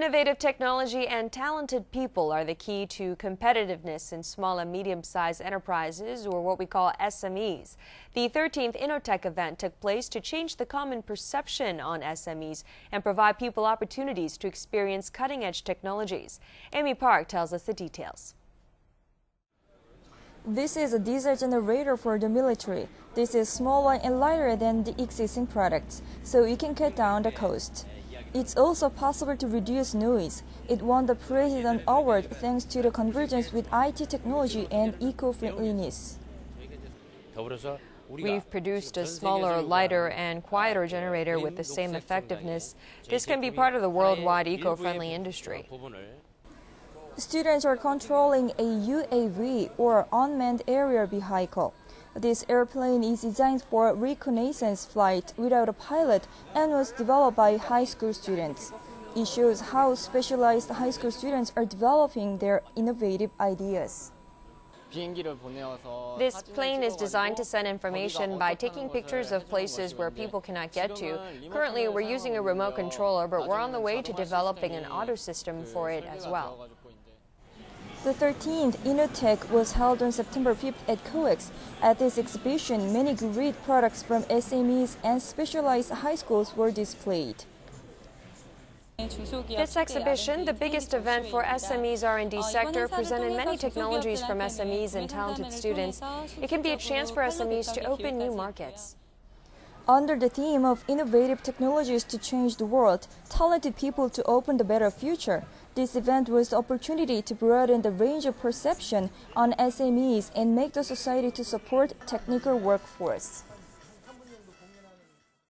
Innovative technology and talented people are the key to competitiveness in small and medium sized enterprises, or what we call SMEs. The 13th InnoTech event took place to change the common perception on SMEs and provide people opportunities to experience cutting edge technologies. Amy Park tells us the details. This is a diesel generator for the military. This is smaller and lighter than the existing products, so you can cut down the cost. It's also possible to reduce noise. It won the President Award thanks to the convergence with IT technology and eco-friendliness. We've produced a smaller, lighter, and quieter generator with the same effectiveness. This can be part of the worldwide eco-friendly industry. Students are controlling a UAV or unmanned aerial vehicle. This airplane is designed for reconnaissance flight without a pilot and was developed by high school students. It shows how specialized high school students are developing their innovative ideas. This plane is designed to send information by taking pictures of places where people cannot get to. Currently, we're using a remote controller, but we're on the way to developing an auto system for it as well. The 13th InnoTech was held on September 5th at COEX. At this exhibition, many great products from SMEs and specialized high schools were displayed. This exhibition, the biggest event for SMEs R&D uh, sector, presented many technologies from SMEs and talented students. It can be a chance for SMEs to open new markets. Under the theme of innovative technologies to change the world, talented people to open the better future, this event was the opportunity to broaden the range of perception on SMEs and make the society to support technical workforce.